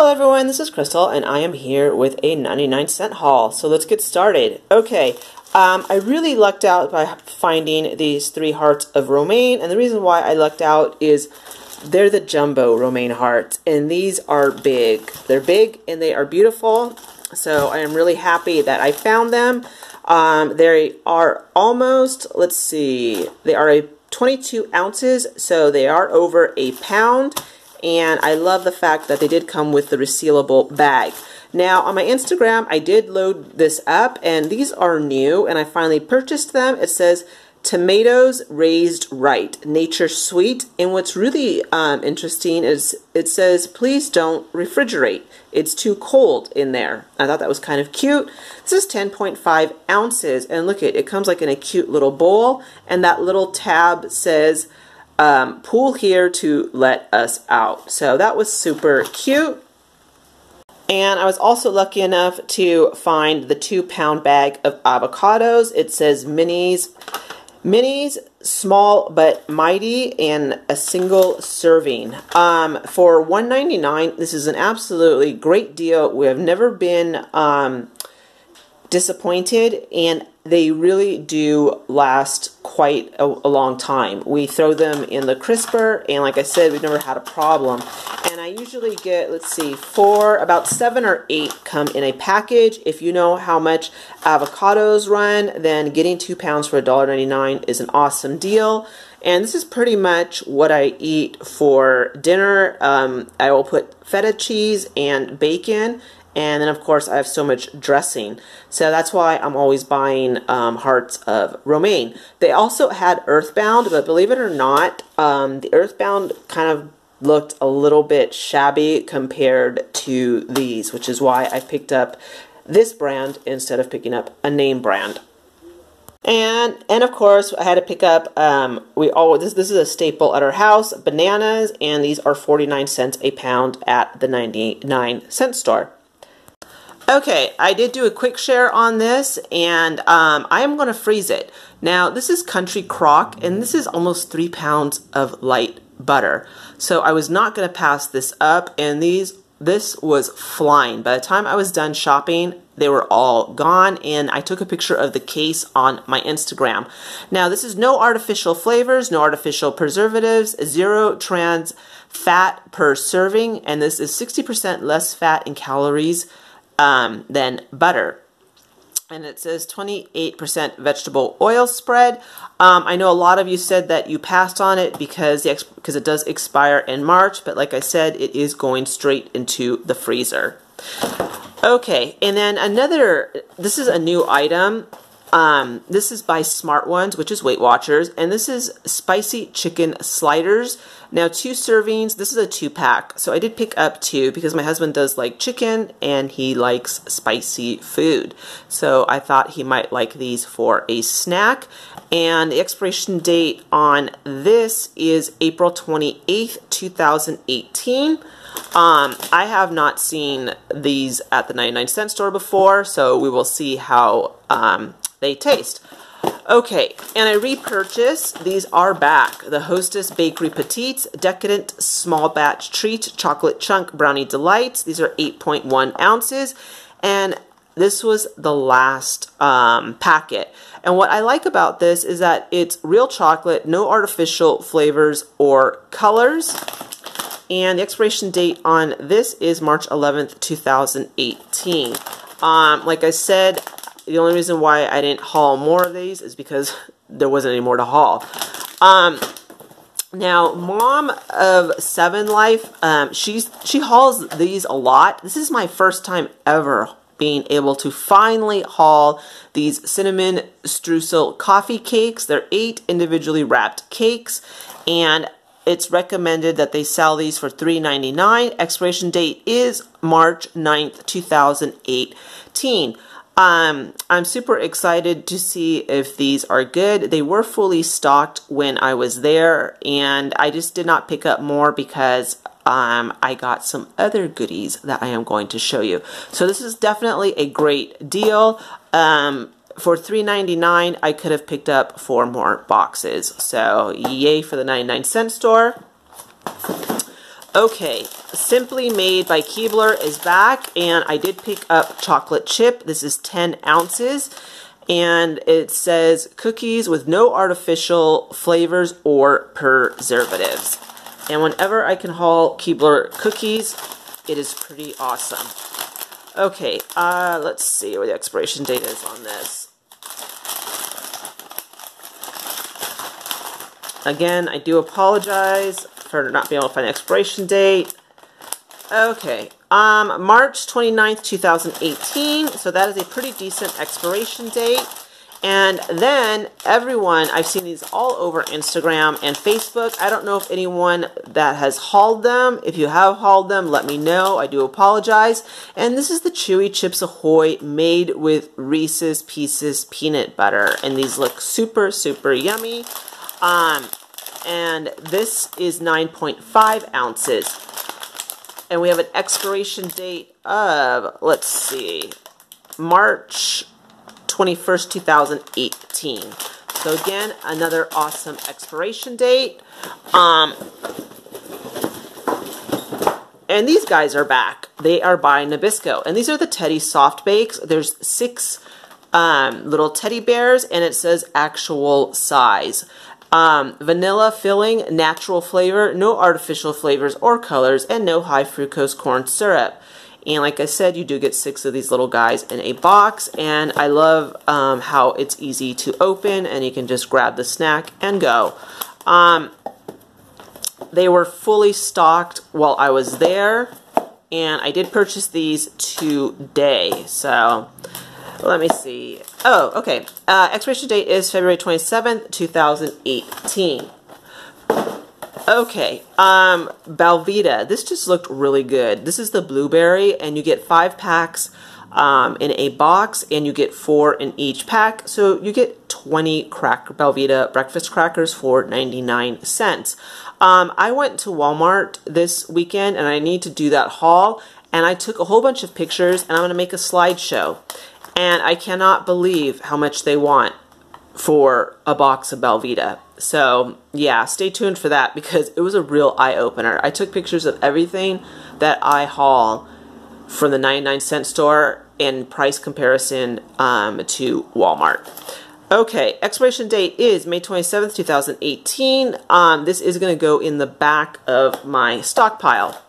Hello everyone, this is Crystal and I am here with a 99 cent haul. So let's get started. Okay, um, I really lucked out by finding these three hearts of romaine and the reason why I lucked out is they're the jumbo romaine hearts and these are big. They're big and they are beautiful so I am really happy that I found them. Um, they are almost, let's see, they are a 22 ounces so they are over a pound and I love the fact that they did come with the resealable bag. Now on my Instagram I did load this up and these are new and I finally purchased them. It says tomatoes raised right, NatureSweet. And what's really um, interesting is it says, please don't refrigerate. It's too cold in there. I thought that was kind of cute. This is 10.5 ounces. And look it, it comes like in a cute little bowl. And that little tab says, um, pool here to let us out. So that was super cute. And I was also lucky enough to find the two pound bag of avocados. It says minis, minis, small but mighty, and a single serving. Um, for $1.99, this is an absolutely great deal. We have never been um, disappointed, and they really do last quite a, a, long time. We throw them in the crisper, and like I said, we've never had a problem. And I usually get, let's see, four, about seven or eight come in a package. If you know how much avocados run, then getting two pounds for $1.99 is an awesome deal. And this is pretty much what I eat for dinner. Um, I will put feta cheese and bacon and then, of course, I have so much dressing. So that's why I'm always buying um, hearts of romaine. They also had Earthbound, but believe it or not, um, the Earthbound kind of looked a little bit shabby compared to these, which is why I picked up this brand instead of picking up a name brand. And and of course I had to pick up um we all this this is a staple at our house bananas and these are 49 cents a pound at the 99 cent store. Okay, I did do a quick share on this, and um, I am going to freeze it. Now, this is Country Crock, and this is almost three pounds of light butter. So I was not going to pass this up, and these this was flying. By the time I was done shopping, they were all gone, and I took a picture of the case on my Instagram. Now, this is no artificial flavors, no artificial preservatives, zero trans fat per serving, and this is 60% less fat and calories um, than butter. And it says 28% vegetable oil spread. Um, I know a lot of you said that you passed on it because because it does expire in March, but like I said, it is going straight into the freezer. Okay, and then another, this is a new item. Um, this is by Smart Ones, which is Weight Watchers, and this is spicy chicken sliders. Now, two servings. This is a two pack, so I did pick up two because my husband does like chicken and he likes spicy food. So I thought he might like these for a snack. And the expiration date on this is April 28th, 2018. Um, I have not seen these at the 99 cent store before, so we will see how um, they taste. Okay, and I repurchased, these are back, the Hostess Bakery Petites Decadent Small Batch Treat Chocolate Chunk Brownie Delights. These are 8.1 ounces, and this was the last um, packet. And what I like about this is that it's real chocolate, no artificial flavors or colors. And the expiration date on this is March 11th, 2018. Um, like I said, the only reason why I didn't haul more of these is because there wasn't any more to haul. Um, now, mom of Seven Life, um, she's she hauls these a lot. This is my first time ever being able to finally haul these cinnamon streusel coffee cakes. They're eight individually wrapped cakes, and it's recommended that they sell these for $3.99. Expiration date is March 9th, 2018. Um, I'm super excited to see if these are good. They were fully stocked when I was there, and I just did not pick up more because um, I got some other goodies that I am going to show you. So this is definitely a great deal. Um, for $3.99, I could have picked up four more boxes. So yay for the 99 cent store. Okay, Simply Made by Keebler is back, and I did pick up chocolate chip. This is 10 ounces, and it says cookies with no artificial flavors or preservatives. And whenever I can haul Keebler cookies, it is pretty awesome. Okay, uh, let's see where the expiration date is on this. Again, I do apologize for not being able to find the expiration date. Okay, um, March 29th, 2018, so that is a pretty decent expiration date. And then everyone, I've seen these all over Instagram and Facebook. I don't know if anyone that has hauled them. If you have hauled them, let me know. I do apologize. And this is the Chewy Chips Ahoy made with Reese's Pieces peanut butter. And these look super, super yummy. Um, and this is 9.5 ounces and we have an expiration date of, let's see, March 21st, 2018. So again, another awesome expiration date. Um, and these guys are back. They are by Nabisco. And these are the Teddy Soft Bakes. There's six um, little teddy bears, and it says actual size. Um, vanilla filling, natural flavor, no artificial flavors or colors, and no high fructose corn syrup. And like I said, you do get six of these little guys in a box. And I love um, how it's easy to open and you can just grab the snack and go. Um, they were fully stocked while I was there. And I did purchase these today. So let me see. Oh, okay. Uh, expiration date is February 27th, 2018. Okay, um, Belvita. This just looked really good. This is the blueberry, and you get five packs um, in a box, and you get four in each pack. So you get 20 crack Belvita breakfast crackers for 99 cents. Um, I went to Walmart this weekend, and I need to do that haul, and I took a whole bunch of pictures, and I'm going to make a slideshow. And I cannot believe how much they want for a box of Belvita. So, yeah, stay tuned for that because it was a real eye opener. I took pictures of everything that I haul from the 99 cent store in price comparison um, to Walmart. Okay, expiration date is May 27th, 2018. Um, this is going to go in the back of my stockpile.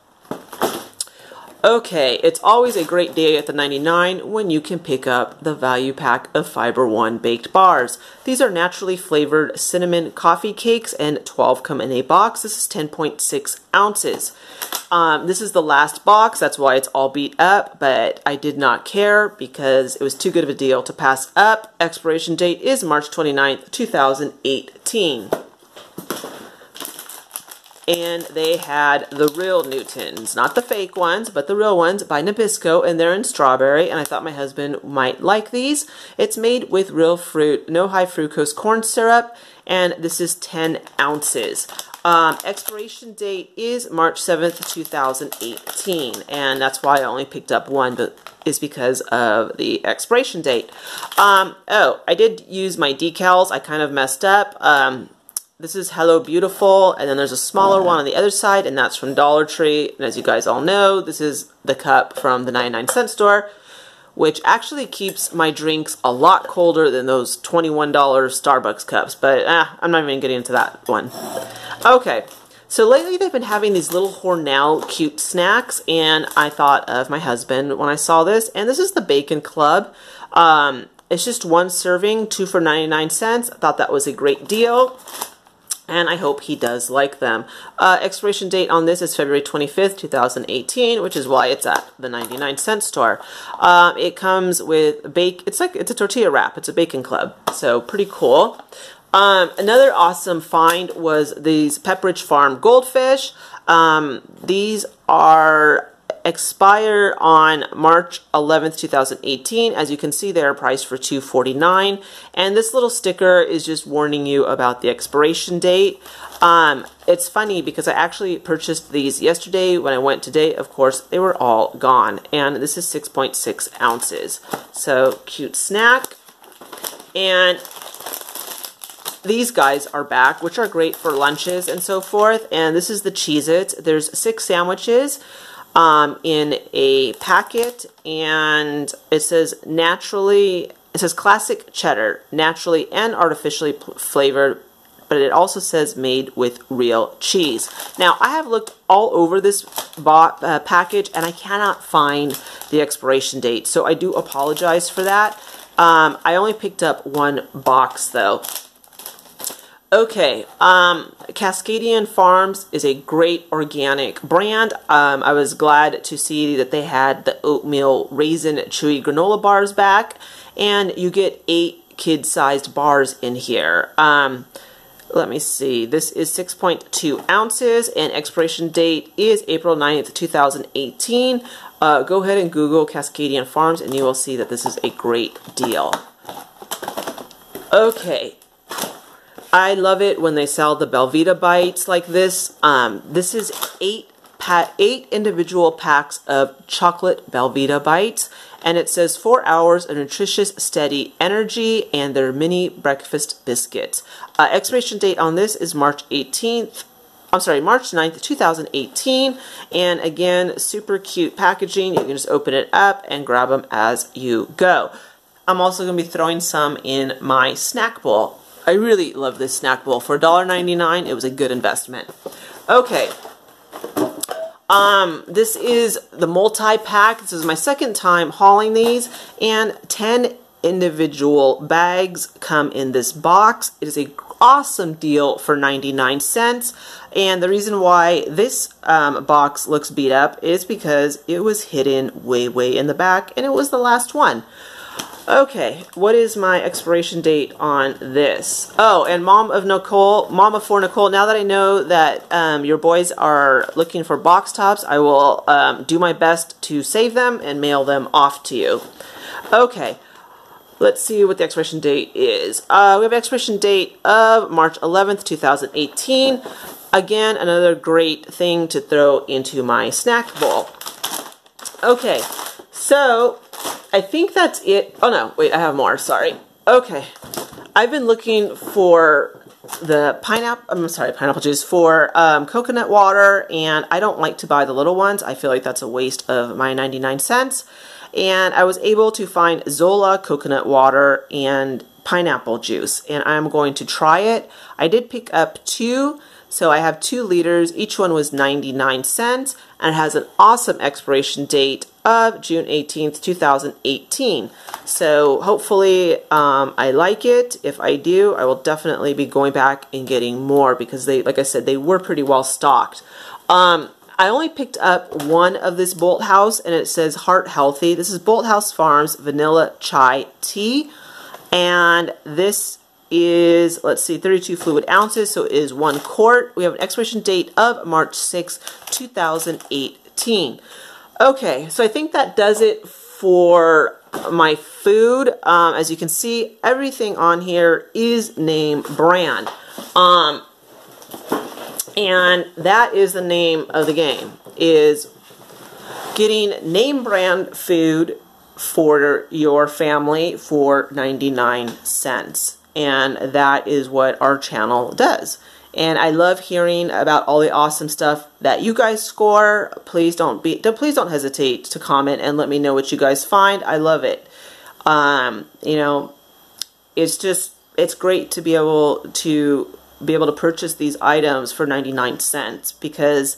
Okay, it's always a great day at the 99 when you can pick up the value pack of Fiber One baked bars. These are naturally flavored cinnamon coffee cakes and 12 come in a box. This is 10.6 ounces. Um, this is the last box, that's why it's all beat up, but I did not care because it was too good of a deal to pass up. Expiration date is March 29th, 2018 and they had the real Newtons, not the fake ones, but the real ones by Nabisco, and they're in strawberry, and I thought my husband might like these. It's made with real fruit, no high fructose corn syrup, and this is 10 ounces. Um, expiration date is March 7th, 2018, and that's why I only picked up one, but is because of the expiration date. Um, oh, I did use my decals. I kind of messed up. Um, this is Hello Beautiful, and then there's a smaller one on the other side, and that's from Dollar Tree. And as you guys all know, this is the cup from the 99 cent store, which actually keeps my drinks a lot colder than those $21 Starbucks cups. But eh, I'm not even getting into that one. Okay, so lately they've been having these little Hormel cute snacks, and I thought of my husband when I saw this. And this is the Bacon Club. Um, it's just one serving, two for 99 cents. I thought that was a great deal and I hope he does like them. Uh, expiration date on this is February 25th, 2018, which is why it's at the 99 cent store. Um, it comes with bake. It's like it's a tortilla wrap. It's a bacon club, so pretty cool. Um, another awesome find was these Pepperidge Farm goldfish. Um, these are expire on March 11th, 2018. As you can see, they are priced for $2.49. And this little sticker is just warning you about the expiration date. Um, it's funny because I actually purchased these yesterday. When I went today, of course, they were all gone. And this is 6.6 ounces. So, cute snack. And these guys are back, which are great for lunches and so forth. And this is the Cheez-Its. There's six sandwiches um, in a packet, and it says naturally, it says classic cheddar, naturally and artificially flavored, but it also says made with real cheese. Now, I have looked all over this uh, package, and I cannot find the expiration date, so I do apologize for that. Um, I only picked up one box, though. Okay, um, Cascadian Farms is a great organic brand. Um, I was glad to see that they had the oatmeal raisin chewy granola bars back, and you get eight kid-sized bars in here. Um, let me see. This is 6.2 ounces, and expiration date is April 9th, 2018. Uh, go ahead and Google Cascadian Farms, and you will see that this is a great deal. Okay, I love it when they sell the Belvita bites like this. Um, this is eight eight individual packs of chocolate Belvita bites, and it says four hours of nutritious, steady energy, and their mini breakfast biscuits. Uh, expiration date on this is March 18th. I'm sorry, March 9th, 2018. And again, super cute packaging. You can just open it up and grab them as you go. I'm also going to be throwing some in my snack bowl. I really love this snack bowl. For $1.99, it was a good investment. Okay. Um, this is the multi-pack. This is my second time hauling these. And 10 individual bags come in this box. It is a awesome deal for 99 cents. And the reason why this um, box looks beat up is because it was hidden way, way in the back. And it was the last one. Okay, what is my expiration date on this? Oh, and mom of Nicole, mama for Nicole, now that I know that um, your boys are looking for box tops, I will um, do my best to save them and mail them off to you. Okay, let's see what the expiration date is. Uh, we have expiration date of March 11th, 2018. Again, another great thing to throw into my snack bowl. Okay, so I think that's it. Oh no, wait, I have more, sorry. Okay, I've been looking for the pineapple, I'm sorry, pineapple juice for um, coconut water, and I don't like to buy the little ones. I feel like that's a waste of my 99 cents. And I was able to find Zola coconut water and pineapple juice, and I'm going to try it. I did pick up two, so I have two liters. Each one was 99 cents, and it has an awesome expiration date of June 18th, 2018. So hopefully um, I like it. If I do, I will definitely be going back and getting more because they, like I said, they were pretty well stocked. Um, I only picked up one of this Bolthouse and it says Heart Healthy. This is Bolthouse Farms Vanilla Chai Tea. And this is, let's see, 32 fluid ounces, so it is one quart. We have an expiration date of March 6, 2018. Okay, so I think that does it for my food. Um, as you can see, everything on here is name brand. Um, and that is the name of the game, is getting name brand food for your family for 99 cents. And that is what our channel does. And I love hearing about all the awesome stuff that you guys score. Please don't be please don't hesitate to comment and let me know what you guys find. I love it. Um, you know, it's just it's great to be able to be able to purchase these items for 99 cents because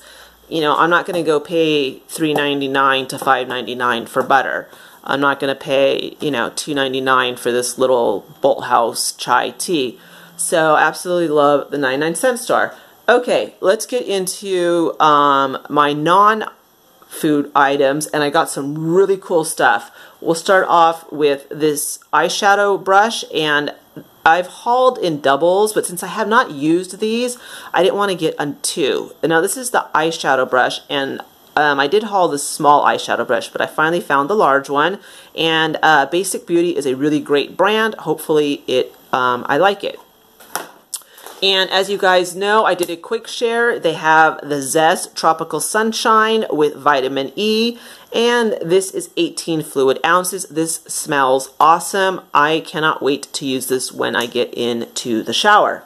you know, I'm not going to go pay $3.99 to $5.99 for butter. I'm not going to pay, you know, $2.99 for this little Bolthouse chai tea. So absolutely love the 99 cent store. Okay, let's get into um, my non-food items, and I got some really cool stuff. We'll start off with this eyeshadow brush, and I've hauled in doubles, but since I have not used these, I didn't want to get a two. And Now this is the eyeshadow brush, and um, I did haul the small eyeshadow brush, but I finally found the large one. And uh, Basic Beauty is a really great brand. Hopefully, it um, I like it. And as you guys know, I did a quick share. They have the Zest Tropical Sunshine with vitamin E. And this is 18 fluid ounces. This smells awesome. I cannot wait to use this when I get into the shower.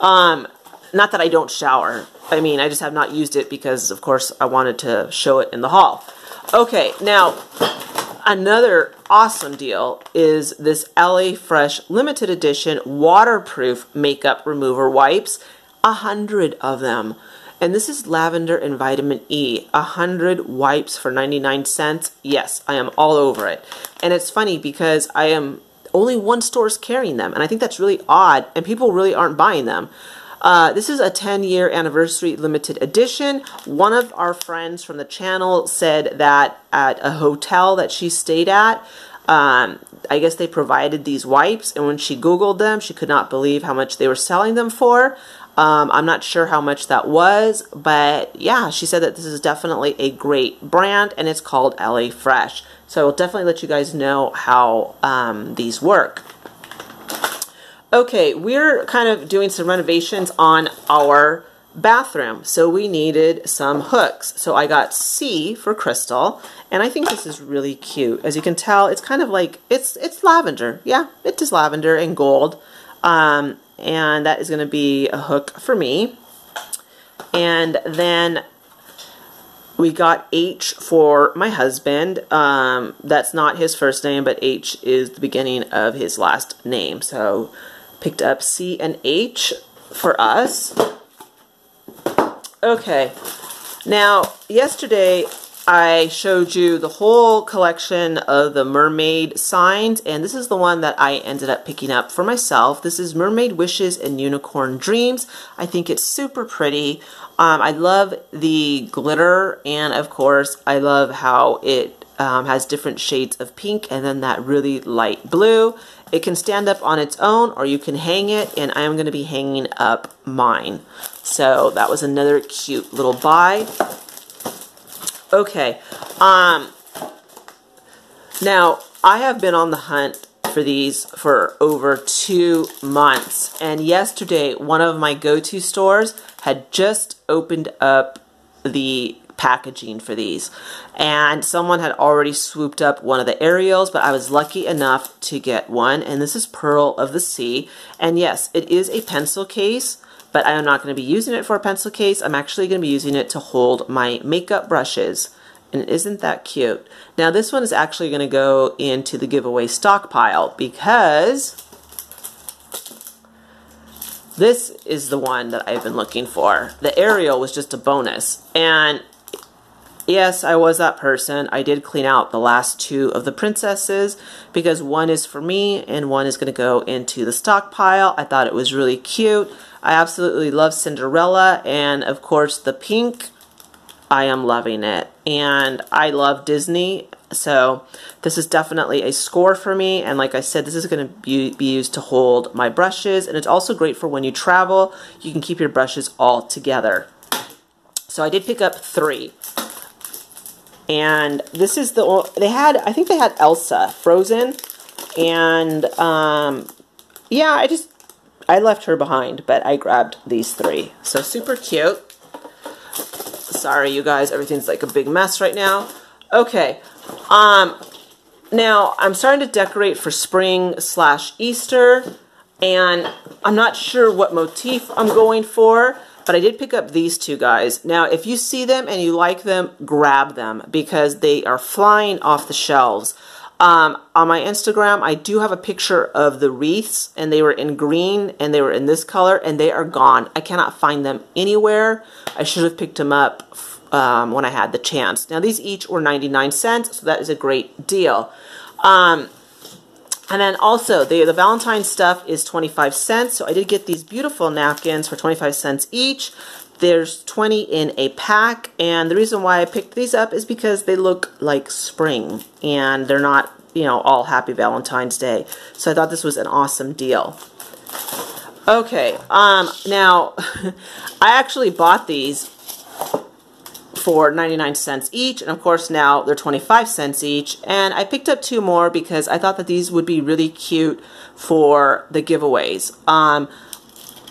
Um, not that I don't shower. I mean, I just have not used it because, of course, I wanted to show it in the haul. Okay, now, another awesome deal is this LA Fresh limited edition waterproof makeup remover wipes. A hundred of them. And this is lavender and vitamin E. A hundred wipes for 99 cents. Yes, I am all over it. And it's funny because I am only one store is carrying them. And I think that's really odd. And people really aren't buying them. Uh, this is a 10 year anniversary limited edition. One of our friends from the channel said that at a hotel that she stayed at, um, I guess they provided these wipes, and when she Googled them, she could not believe how much they were selling them for. Um, I'm not sure how much that was, but yeah, she said that this is definitely a great brand, and it's called LA Fresh. So I will definitely let you guys know how um, these work. Okay, we're kind of doing some renovations on our bathroom. So we needed some hooks. So I got C for crystal, and I think this is really cute. As you can tell, it's kind of like, it's it's lavender. Yeah, it is lavender and gold. Um, and that is going to be a hook for me. And then we got H for my husband. Um, that's not his first name, but H is the beginning of his last name. So picked up C and H for us. Okay, now yesterday I showed you the whole collection of the mermaid signs, and this is the one that I ended up picking up for myself. This is Mermaid Wishes and Unicorn Dreams. I think it's super pretty. Um, I love the glitter, and of course, I love how it um, has different shades of pink and then that really light blue. It can stand up on its own or you can hang it and I am going to be hanging up mine. So that was another cute little buy. Okay, um, now I have been on the hunt for these for over two months and yesterday one of my go-to stores had just opened up the packaging for these. And someone had already swooped up one of the Ariels, but I was lucky enough to get one. And this is Pearl of the Sea. And yes, it is a pencil case, but I am not going to be using it for a pencil case. I'm actually going to be using it to hold my makeup brushes. And isn't that cute? Now this one is actually going to go into the giveaway stockpile because this is the one that I've been looking for. The Ariel was just a bonus. And yes, I was that person. I did clean out the last two of the princesses because one is for me and one is going to go into the stockpile. I thought it was really cute. I absolutely love Cinderella and of course the pink. I am loving it. And I love Disney, so this is definitely a score for me. And like I said, this is going to be, used to hold my brushes. And it's also great for when you travel. You can keep your brushes all together. So I did pick up three. And this is the, they had, I think they had Elsa, Frozen. And, um, yeah, I just, I left her behind, but I grabbed these three. So super cute. Sorry, you guys, everything's like a big mess right now. Okay, um, now I'm starting to decorate for spring slash Easter, and I'm not sure what motif I'm going for, but I did pick up these two guys. Now, if you see them and you like them, grab them because they are flying off the shelves. Um, on my Instagram, I do have a picture of the wreaths, and they were in green, and they were in this color, and they are gone. I cannot find them anywhere. I should have picked them up um, when I had the chance. Now, these each were 99 cents, so that is a great deal. Um, and then also, the, the Valentine stuff is 25 cents. So I did get these beautiful napkins for 25 cents each. There's 20 in a pack. And the reason why I picked these up is because they look like spring. And they're not, you know, all Happy Valentine's Day. So I thought this was an awesome deal. Okay, um, now, I actually bought these for 99 cents each, and of course now they're 25 cents each, and I picked up two more because I thought that these would be really cute for the giveaways. Um,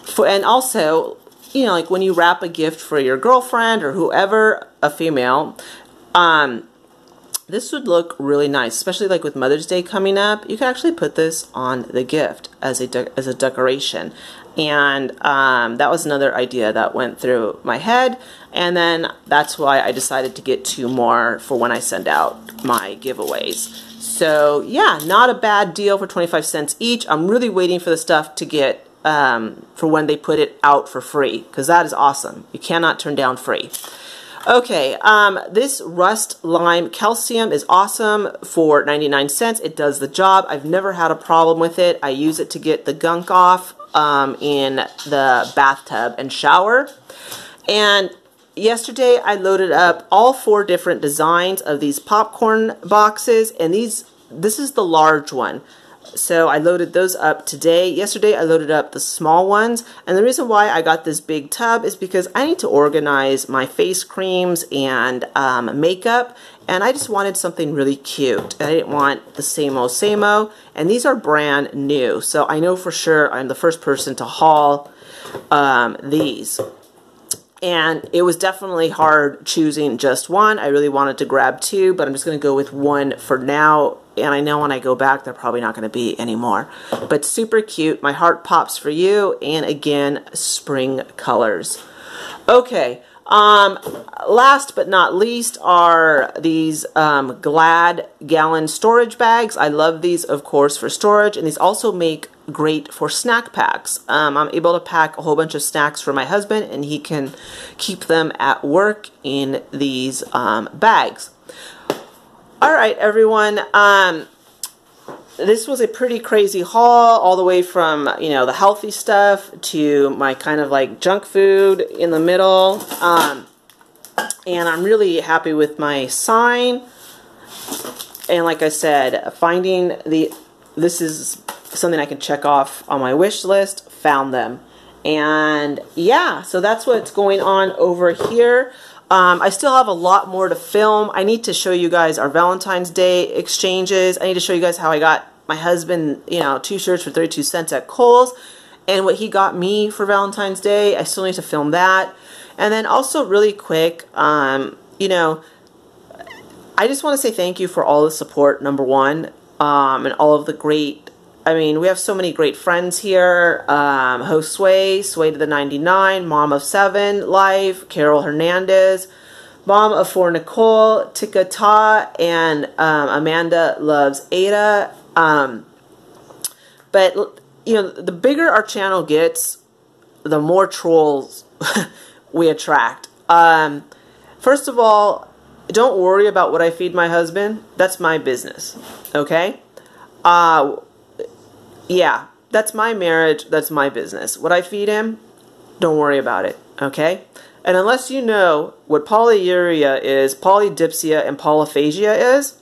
for, and also, you know, like when you wrap a gift for your girlfriend or whoever, a female, um, this would look really nice, especially like with Mother's Day coming up. You could actually put this on the gift as a as a decoration, and um, that was another idea that went through my head. And then that's why I decided to get two more for when I send out my giveaways. So yeah, not a bad deal for 25 cents each. I'm really waiting for the stuff to get um, for when they put it out for free because that is awesome. You cannot turn down free. Okay, um, this Rust Lime Calcium is awesome for 99 cents. It does the job. I've never had a problem with it. I use it to get the gunk off um, in the bathtub and shower. And yesterday I loaded up all four different designs of these popcorn boxes. And these, this is the large one. So I loaded those up today. Yesterday I loaded up the small ones. And the reason why I got this big tub is because I need to organize my face creams and um, makeup. And I just wanted something really cute. I didn't want the same old same old. And these are brand new. So I know for sure I'm the first person to haul um, these and it was definitely hard choosing just one. I really wanted to grab two, but I'm just going to go with one for now. And I know when I go back, they're probably not going to be anymore. But super cute. My heart pops for you. And again, spring colors. Okay. Um, last but not least are these um, Glad gallon storage bags. I love these, of course, for storage. And these also make great for snack packs. Um, I'm able to pack a whole bunch of snacks for my husband and he can keep them at work in these um, bags. All right, everyone. Um, this was a pretty crazy haul all the way from, you know, the healthy stuff to my kind of like junk food in the middle. Um, and I'm really happy with my sign. And like I said, finding the, this is something I can check off on my wish list, found them. And yeah, so that's what's going on over here. Um, I still have a lot more to film. I need to show you guys our Valentine's Day exchanges. I need to show you guys how I got my husband, you know, two shirts for 32 cents at Kohl's and what he got me for Valentine's Day. I still need to film that. And then also really quick, um, you know, I just want to say thank you for all the support, number one, um, and all of the great I mean, we have so many great friends here. Um, Sway, Sway to the 99, Mom of Seven, Life, Carol Hernandez, Mom of Four Nicole, Tika Ta, and um, Amanda loves Ada. Um, but, you know, the bigger our channel gets, the more trolls we attract. Um, first of all, don't worry about what I feed my husband. That's my business. Okay? Uh, yeah, that's my marriage, that's my business. What I feed him, don't worry about it, okay? And unless you know what polyuria is, polydipsia, and polyphagia is,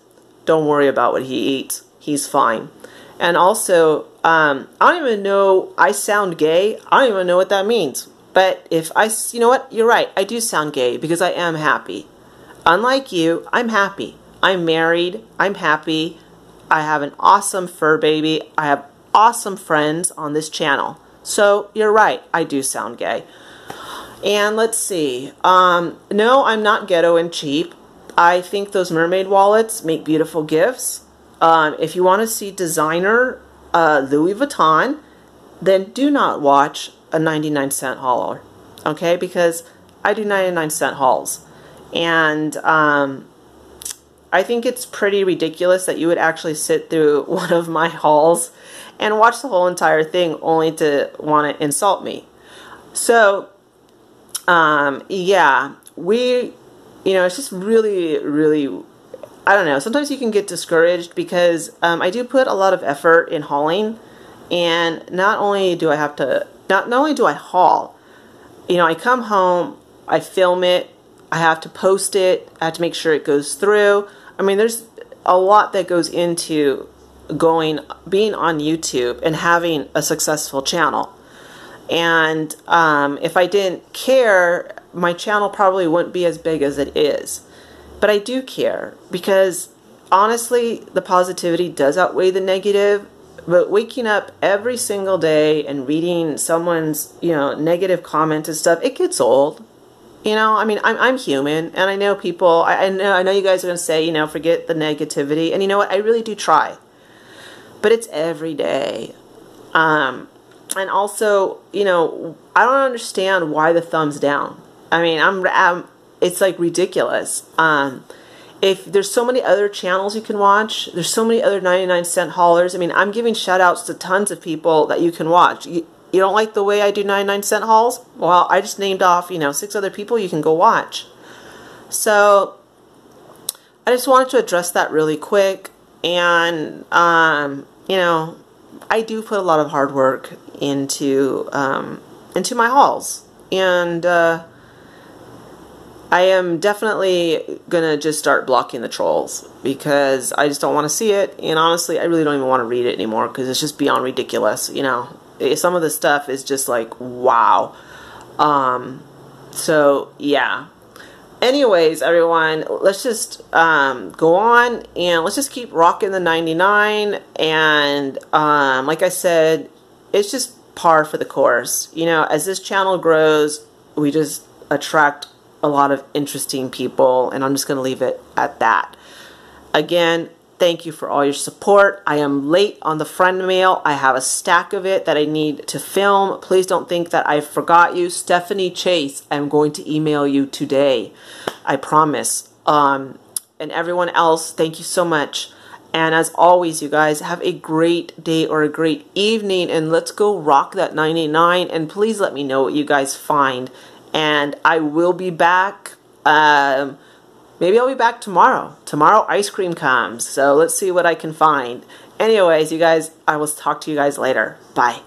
don't worry about what he eats. He's fine. And also, um, I don't even know, I sound gay. I don't even know what that means. But if I, you know what, you're right, I do sound gay because I am happy. Unlike you, I'm happy. I'm married, I'm happy, I have an awesome fur baby, I have awesome friends on this channel. So you're right, I do sound gay. And let's see. Um, no, I'm not ghetto and cheap. I think those mermaid wallets make beautiful gifts. Um, if you want to see designer uh, Louis Vuitton, then do not watch a 99 cent hauler. Okay, because I do 99 cent hauls. And um, I think it's pretty ridiculous that you would actually sit through one of my hauls and watch the whole entire thing only to want to insult me. So, um, yeah, we, you know, it's just really, really, I don't know. Sometimes you can get discouraged because um, I do put a lot of effort in hauling, and not only do I have to, not, not only do I haul, you know, I come home, I film it, I have to post it, I have to make sure it goes through. I mean, there's a lot that goes into going being on YouTube and having a successful channel. And um, if I didn't care, my channel probably wouldn't be as big as it is. But I do care because honestly, the positivity does outweigh the negative but waking up every single day and reading someone's, you know, negative comment and stuff, it gets old. You know, I mean, I'm, I'm human, and I know people. I, I know I know you guys are gonna say, you know, forget the negativity, and you know what? I really do try, but it's every day. Um, and also, you know, I don't understand why the thumbs down. I mean, I'm, I'm it's like ridiculous. Um, if there's so many other channels you can watch, there's so many other 99 cent haulers. I mean, I'm giving shout outs to tons of people that you can watch. You, you don't like the way I do 99 cent hauls? Well, I just named off, you know, six other people you can go watch. So, I just wanted to address that really quick. And, um, you know, I do put a lot of hard work into, um, into my hauls. And, uh, I am definitely gonna just start blocking the trolls because I just don't want to see it, and honestly, I really don't even want to read it anymore because it's just beyond ridiculous. You know, some of the stuff is just like wow. Um, so yeah. Anyways, everyone, let's just um, go on and let's just keep rocking the 99. And um, like I said, it's just par for the course. You know, as this channel grows, we just attract a lot of interesting people, and I'm just going to leave it at that. Again, thank you for all your support. I am late on the friend mail. I have a stack of it that I need to film. Please don't think that I forgot you. Stephanie Chase, I'm going to email you today. I promise. Um, and everyone else, thank you so much. And as always, you guys, have a great day or a great evening. And let's go rock that 99. And please let me know what you guys find and I will be back. Um, maybe I'll be back tomorrow. Tomorrow ice cream comes, so let's see what I can find. Anyways, you guys, I will talk to you guys later. Bye.